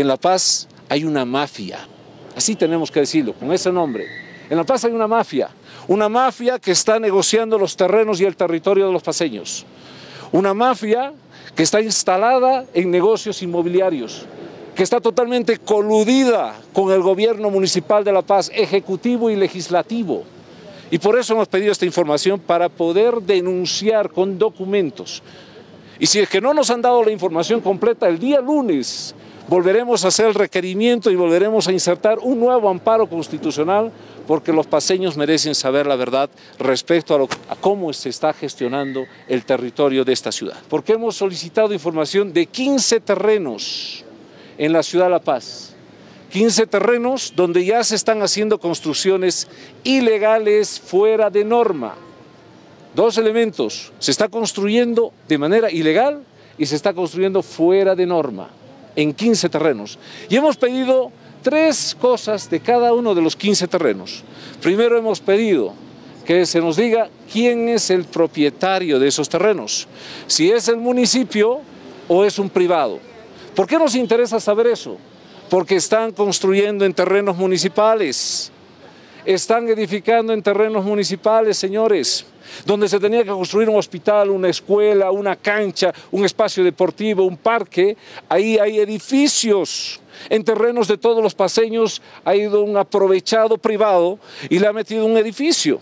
en La Paz hay una mafia. Así tenemos que decirlo, con ese nombre. En La Paz hay una mafia, una mafia que está negociando los terrenos y el territorio de los paseños. Una mafia que está instalada en negocios inmobiliarios, que está totalmente coludida con el gobierno municipal de La Paz, ejecutivo y legislativo. Y por eso hemos pedido esta información para poder denunciar con documentos. Y si es que no nos han dado la información completa, el día lunes volveremos a hacer el requerimiento y volveremos a insertar un nuevo amparo constitucional porque los paseños merecen saber la verdad respecto a, cómo se está gestionando el territorio de esta ciudad. Porque hemos solicitado información de 15 terrenos en la ciudad de La Paz. 15 terrenos donde ya se están haciendo construcciones ilegales fuera de norma. Dos elementos, se está construyendo de manera ilegal y se está construyendo fuera de norma en 15 terrenos. Y hemos pedido tres cosas de cada uno de los 15 terrenos. Primero hemos pedido que se nos diga quién es el propietario de esos terrenos, si es el municipio o es un privado. ¿Por qué nos interesa saber eso? Porque están construyendo en terrenos municipales, están edificando en terrenos municipales, señores donde se tenía que construir un hospital, una escuela, una cancha, un espacio deportivo, un parque, ahí hay edificios. En terrenos de todos los paseños ha ido un aprovechado privado y le ha metido un edificio.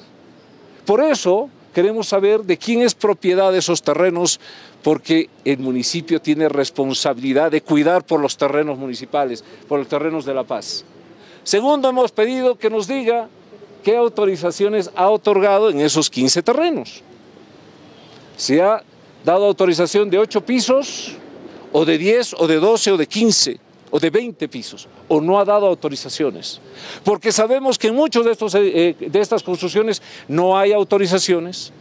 Por eso queremos saber de quién es propiedad de esos terrenos, porque el municipio tiene responsabilidad de cuidar por los terrenos municipales, por los terrenos de La Paz. Segundo, hemos pedido que nos diga ¿qué autorizaciones ha otorgado en esos 15 terrenos? ¿Se ha dado autorización de 8 pisos, o de 10, o de 12, o de 15, o de 20 pisos, o no ha dado autorizaciones? Porque sabemos que en muchas de, estos, eh, de estas construcciones no hay autorizaciones,